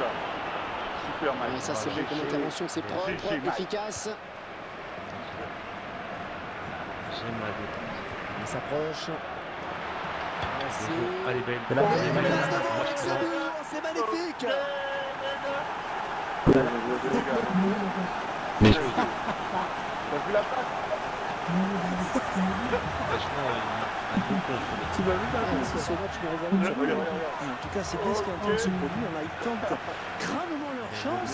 Saliba. Super match. Et ça, c'est bon comme intervention, c'est propre, efficace. J'aime la. Il s'approche. Allez, belle. C'est magnifique. Mais je T'as vu la passe Tu m'as vu là si ce match regarde. En tout cas, c'est bien ce qui est en train de se produire. Là, ils tentent crânement leur chance.